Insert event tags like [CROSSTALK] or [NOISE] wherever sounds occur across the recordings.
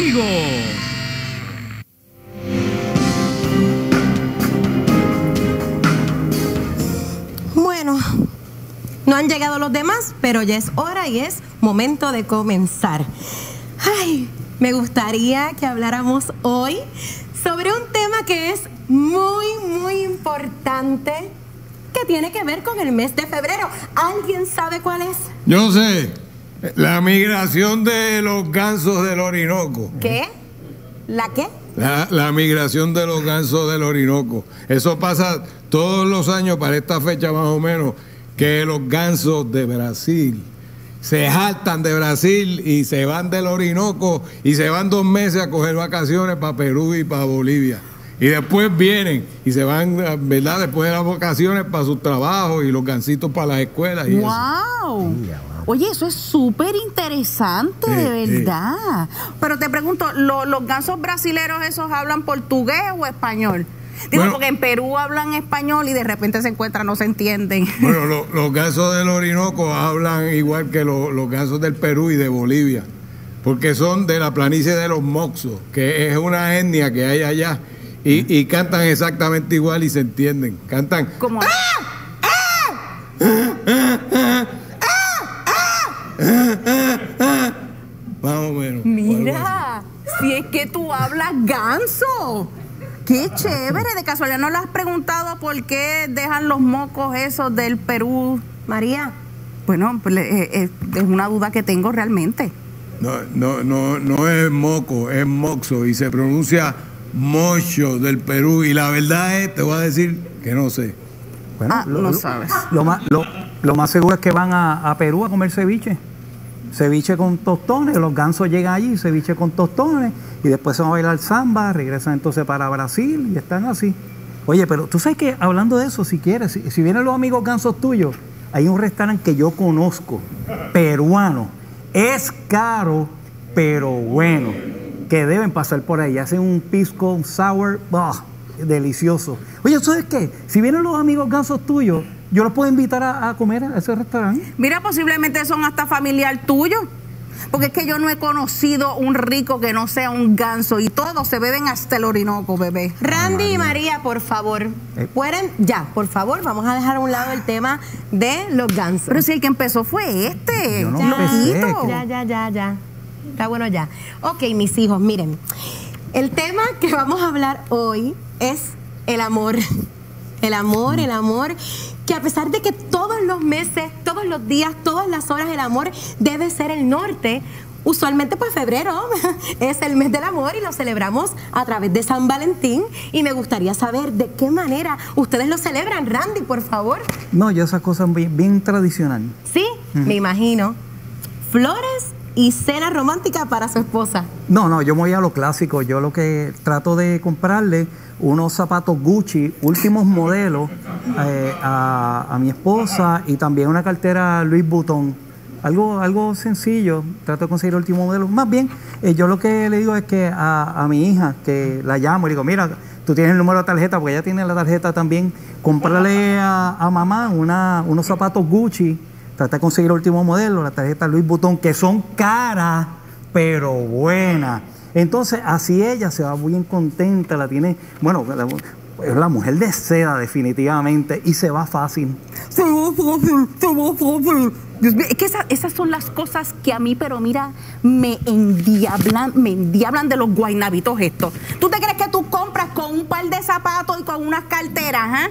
conmigo. Bueno, no han llegado los demás, pero ya es hora y es momento de comenzar. Ay, me gustaría que habláramos hoy sobre un tema que es muy, muy importante que tiene que ver con el mes de febrero. ¿Alguien sabe cuál es? Yo sé, la migración de los gansos del Orinoco. ¿Qué? ¿La qué? La, la migración de los gansos del Orinoco. Eso pasa todos los años para esta fecha más o menos, que los gansos de Brasil se jaltan de Brasil y se van del Orinoco y se van dos meses a coger vacaciones para Perú y para Bolivia. Y después vienen y se van, ¿verdad? Después de las vacaciones para sus trabajos y los gansitos para las escuelas. Y eso. Oye, eso es súper interesante, Sí, de sí. verdad. Pero te pregunto, ¿lo- ¿los gansos brasileros esos hablan portugués o español? Digo, Bueno. porque en Perú hablan español y de repente se encuentran, no se entienden. [LAUGHS] Bueno, lo- los gansos del Orinoco hablan igual que lo- los gansos del Perú y de Bolivia, porque son de la planicie de los Moxos, que es una etnia que hay allá, y, y cantan exactamente igual y se entienden. Cantan. Como, Más o menos. mira, si es que tú hablas ganso. Qué chévere, de casualidad no le has preguntado por qué dejan los mocos esos del Perú. María. Bueno, pues, eh, eh, es una duda que tengo realmente. No, no, no, no es moco, es moxo y se pronuncia mocho del Perú. Y la verdad es, te voy a decir que no sé. Bueno, Ah, no sabes. Lo más, lo, lo más seguro es que van a, a Perú a comer ceviche. Ceviche con tostones, los gansos llegan allí, ceviche con tostones, y después se van a bailar samba, regresan entonces para Brasil y están así. Oye, pero tú sabes que hablando de eso, si quieres, si, si vienen los amigos gansos tuyos, hay un restaurante que yo conozco, peruano. Es caro, pero bueno, que deben pasar por ahí. Hacen un pisco, sour, ¡bah! delicioso. Oye, ¿sabes qué? Si vienen los amigos gansos tuyos, yo los puedo invitar a, a comer a ese restaurante. Mira, posiblemente son hasta familiar tuyo. Porque es que yo no he conocido un rico que no sea un ganso y todos se beben hasta el Orinoco, bebé. Randy y María, por favor, pueden, ya, por favor, vamos a dejar a un lado el tema de los gansos. Pero si el que empezó fue este. Yo no Ya, empecé, ya, ya, ya, ya. Está bueno ya. Ok, mis hijos, miren. El tema que vamos a hablar hoy es el amor. El amor, el amor, que a pesar de que todos los meses, todos los días, todas las horas el amor debe ser el norte, usualmente pues febrero [LAUGHS] es el mes del amor y lo celebramos a través de San Valentín y me gustaría saber de qué manera ustedes lo celebran, Randy, por favor. No, yo esas cosas bien, bien tradicional. Sí, me imagino. Flores y cena romántica para su esposa. No, no, yo me voy a lo clásico. Yo lo que trato de comprarle unos zapatos Gucci, últimos modelos, eh, a, a mi esposa y también una cartera Louis Vuitton. Algo, algo sencillo, trato de conseguir el último modelo. Más bien, eh, yo lo que le digo es que a, a mi hija, que la llamo y le digo, mira, tú tienes el número de tarjeta, porque ella tiene la tarjeta también, cómprale a, mamá unos zapatos Gucci, trata de conseguir el último modelo, la tarjeta Louis Vuitton, que son caras, pero buenas. Entonces, así ella se va bien contenta, la tiene, bueno, la- es la mujer de seda definitivamente y se va fácil. Se va fácil, se va fácil. Es que esa- esas son las cosas que a mí, pero mira, me endiablan, me endiablan de los guaynabitos estos. ¿Tú te crees que tú compras con un par de zapatos y con unas carteras, ah?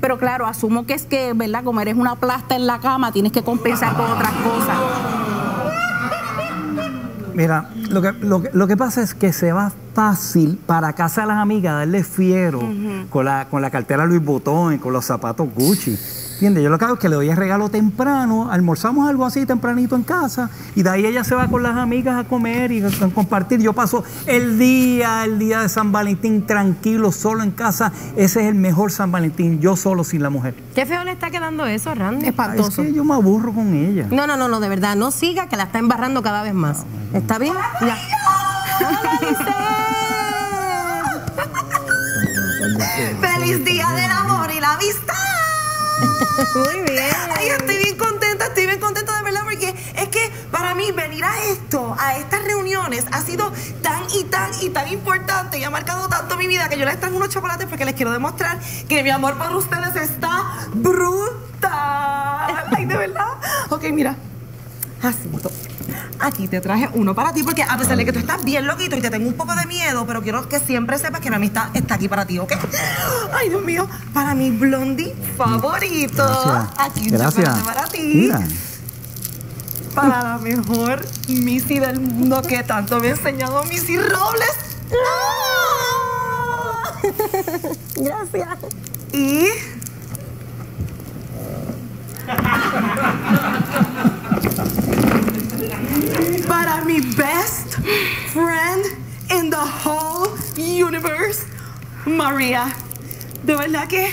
Pero claro, asumo que es que, ¿verdad? Como eres una plasta en la cama, tienes que compensar con otras cosas. Mira, lo que, lo, que, lo que pasa es que se va fácil para casa de las amigas darle fiero con, la, con la cartera Louis Vuitton y con los zapatos Gucci. ¿Entiendes? Yo lo que hago es que le doy el regalo temprano, almorzamos algo así tempranito en casa y de ahí ella se va con las amigas a comer y a, compartir. Yo paso el día, el día de San Valentín tranquilo, solo en casa. Ese es el mejor San Valentín, yo solo sin la mujer. Qué feo le está quedando eso, Randy. Ay, es Espantoso. que yo me aburro con ella. No, no, no, no, de verdad, no siga que la está embarrando cada vez más. ¿Está bien? Ya. [LAUGHS] ¡Feliz Día del Amor y la Amistad! [LAUGHS] Muy bien. Ay, estoy bien contenta, estoy bien contenta de verdad porque es que Para mí, venir a esto, a estas reuniones, ha sido tan y tan y tan importante y ha marcado tanto mi vida que yo les traigo unos chocolates porque les quiero demostrar que mi amor por ustedes está brutal. Ay, de verdad. Ok, mira. Así. Aquí te traje uno para ti porque a pesar de que tú estás bien loquito y te tengo un poco de miedo, pero quiero que siempre sepas que mi amistad está aquí para ti, ¿ok? [GASPS] Ay, Dios mío, para mi blondie favorito. Gracias. Aquí un Gracias. para ti. Mira. Para la mejor Missy del mundo que tanto me ha enseñado Missy Robles. [LAUGHS] Gracias. Y. María. De verdad que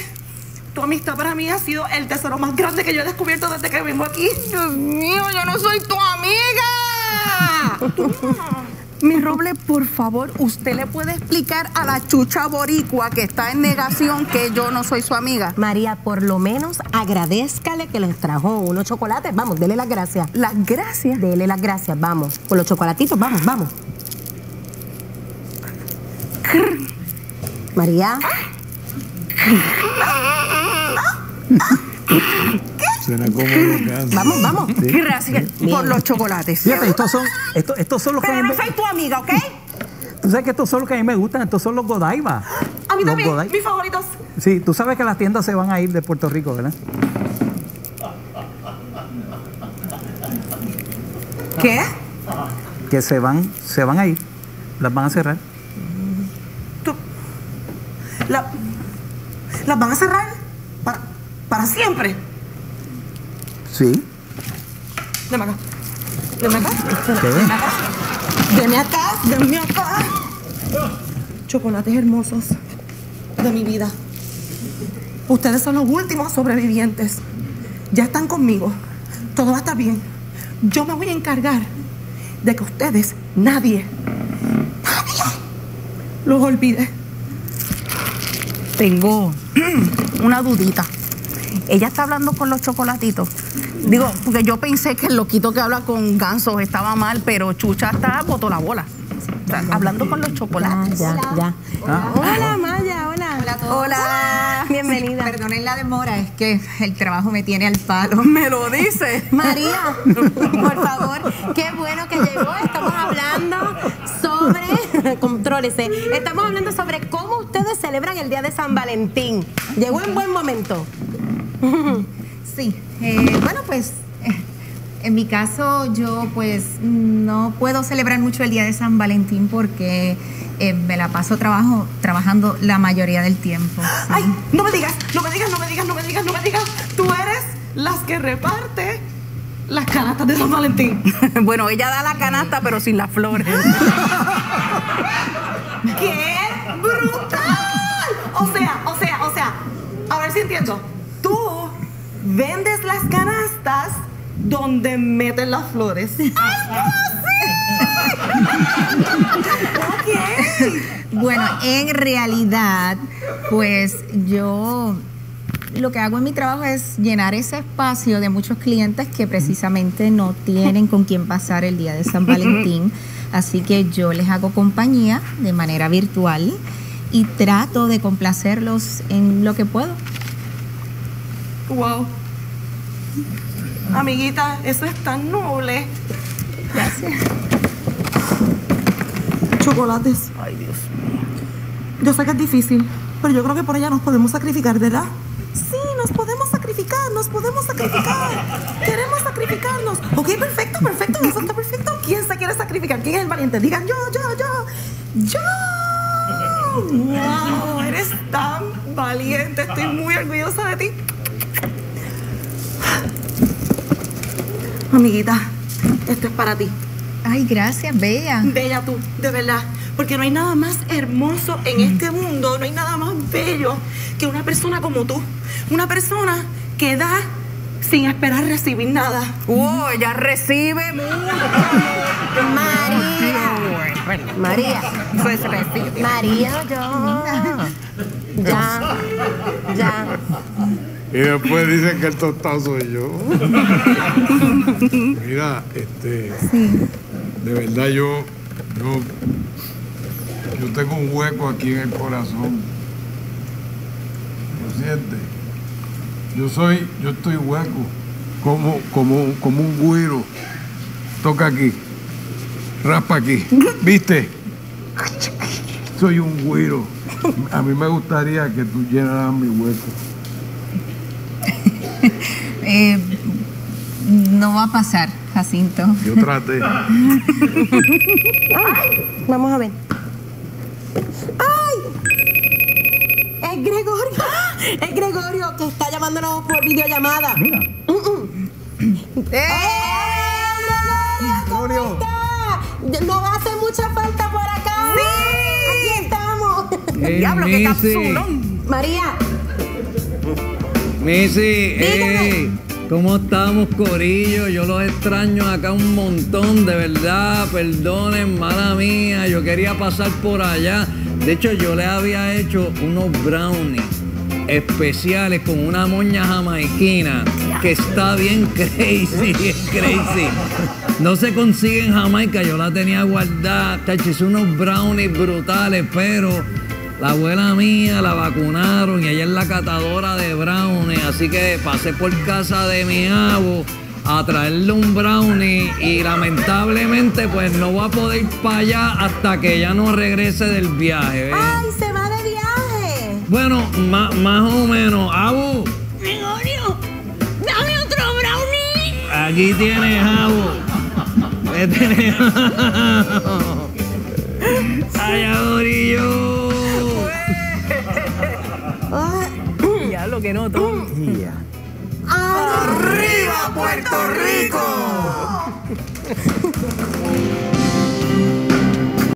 tu amistad para mí ha sido el tesoro más grande que yo he descubierto desde que vengo aquí. Dios mío, yo no soy tu amiga. [LAUGHS] Mi Roble, por favor, usted le puede explicar a la chucha boricua que está en negación que yo no soy su amiga. María, por lo menos agradézcale que les trajo unos chocolates. Vamos, dele las gracias. Las gracias. Dele las gracias, vamos. Por los chocolatitos, vamos, vamos. María, Suena como vamos, vamos. Gracias por los chocolates. Fíjate, estos son, estos, estos son los que a Pero mí no me- soy tu amiga, ¿ok? Tú sabes que estos son los que a mí me gustan, estos son los Godiva. A mí Los también, Godiva. mis favoritos. Sí, tú sabes que las tiendas se van a ir de Puerto Rico, ¿verdad? ¿Qué? Que se van, se van a ir, las van a cerrar. La- ¿Las van a cerrar? Para, para siempre. Sí. Deme acá. Deme acá. ¿Qué? Deme acá. Deme acá. Chocolates hermosos de mi vida. Ustedes son los últimos sobrevivientes. Ya están conmigo. Todo va a estar bien. Yo me voy a encargar de que ustedes, nadie, nadie, los olvide. Tengo [CLEARS THROAT] una dudita. Ella está hablando con los chocolatitos. Digo, porque yo pensé que el loquito que habla con gansos estaba mal, pero Chucha está botó la bola. O sea, hablando con los chocolates. ya, ya. Ah. Hola, Maya, hola. Hola a todos. Hola, bienvenida. Perdonen la demora, es que el trabajo me tiene al palo. [LAUGHS] Me lo dice. María, por favor, qué bueno que llegó. Estamos hablando sobre, [LAUGHS] contrólese, estamos hablando sobre cómo ustedes celebran el Día de San Valentín. Llegó en buen momento. [LAUGHS] Sí, eh, bueno, pues eh, en mi caso yo pues no puedo celebrar mucho el Día de San Valentín porque eh, me la paso trabajo, trabajando la mayoría del tiempo. sí. Ay, no me digas, no me digas, no me digas, no me digas, no me digas. Tú eres las que reparte las canastas de San Valentín. [LAUGHS] Bueno, ella da la canasta, pero sin las flores. [LAUGHS] ¡Qué brutal! O sea, o sea, o sea, a ver si entiendo. Tú vendes las canastas donde meten las flores. [LAUGHS] Bueno, en realidad, pues yo lo que hago en mi trabajo es llenar ese espacio de muchos clientes que precisamente no tienen con quién pasar el día de San Valentín. [LAUGHS] Así que yo les hago compañía de manera virtual y trato de complacerlos en lo que puedo. Wow. Amiguita, eso es tan noble. Gracias. Chocolates. Ay, Dios. Yo sé que es difícil, pero yo creo que por ella nos podemos sacrificar, ¿verdad? Nos podemos sacrificar, nos podemos sacrificar. [LAUGHS] Queremos sacrificarnos. Ok, perfecto, perfecto, eso está perfecto. ¿Quién se quiere sacrificar? ¿Quién es el valiente? Digan yo, yo, yo. ¡Yo! ¡Wow! Eres tan valiente. Estoy muy orgullosa de ti. Amiguita, esto es para ti. Ay, gracias, Bella. Bella tú, de verdad. Porque no hay nada más hermoso en este mundo, no hay nada más bello que una persona como tú. Una persona que da sin esperar recibir nada. Oh, ella recibe María. María. Pues recibe. María, yo. Ya. Ya. Y después dicen que el tostado soy yo. Mira, este. De verdad yo, yo. Yo tengo un hueco aquí en el corazón. ¿Lo sientes? Yo soy, yo estoy hueco. Como, como, como un güiro. Toca aquí. Raspa aquí. [LAUGHS] ¿Viste? Soy un güiro. A mí me gustaría que tú llenaras mi hueco. [LAUGHS] Eh, no va a pasar, Jacinto. Yo traté. [LAUGHS] Vamos a ver. Es Gregorio. ¡Ah! Es Gregorio que está llamándonos por videollamada. Mira. ¡Eh! Gregorio! ¿Cómo está? Nos hace mucha falta por acá. Aquí estamos. [LAUGHS] Diablo, qué capsulón. María, Missy, Dígame. ey, ¿cómo estamos, Corillo? Yo los extraño acá un montón, de verdad. Perdonen, mala mía. Yo quería pasar por allá. De hecho, yo le había hecho unos brownies especiales con una moña jamaiquina que está bien [LAUGHS] crazy, bien crazy. No se consigue en Jamaica, yo la tenía guardada. Hice unos brownies brutales, pero la abuela mía la vacunaron y ella es la catadora de brownies, así que pasé por casa de mi abu a traerle un brownie y lamentablemente pues no voy a poder ir para allá hasta que ella no regrese del viaje. ¿ves? ¡ay, se va de viaje! Bueno, ma- más o menos. Abu, Gregorio, dame otro brownie. aquí tienes Abu. Vete. [LAUGHS] Ay, Adorillo. Ah, Diablo, que no, todo. Yeah. ¡Arriba, Puerto Rico!